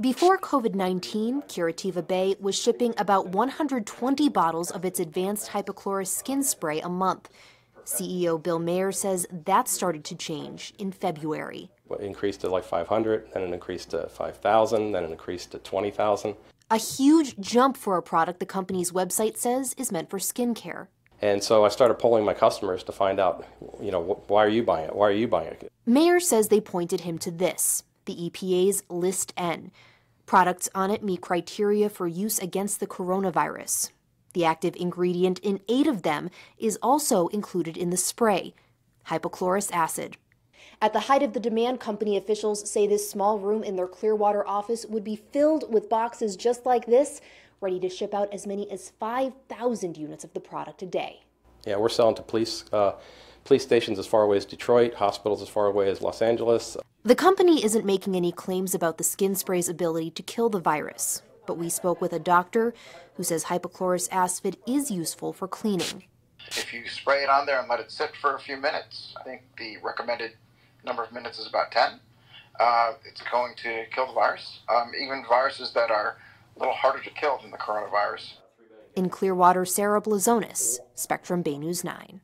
Before COVID 19, Curativa Bay was shipping about 120 bottles of its advanced hypochlorous skin spray a month. CEO Bill Mayer says that started to change in February. It increased to like 500, then it increased to 5,000, then it increased to 20,000. A huge jump for a product the company's website says is meant for skincare. And so I started polling my customers to find out, you know, why are you buying it? Why are you buying it? Mayer says they pointed him to this the EPA's List N. Products on it meet criteria for use against the coronavirus. The active ingredient in eight of them is also included in the spray hypochlorous acid. At the height of the demand, company officials say this small room in their Clearwater office would be filled with boxes just like this, ready to ship out as many as 5,000 units of the product a day. Yeah, we're selling to police, uh, police stations as far away as Detroit, hospitals as far away as Los Angeles. The company isn't making any claims about the skin spray's ability to kill the virus, but we spoke with a doctor who says hypochlorous acid is useful for cleaning. If you spray it on there and let it sit for a few minutes, I think the recommended number of minutes is about 10. Uh, it's going to kill the virus, um, even viruses that are a little harder to kill than the coronavirus. In Clearwater, Sarah Blazonis, Spectrum Bay News 9.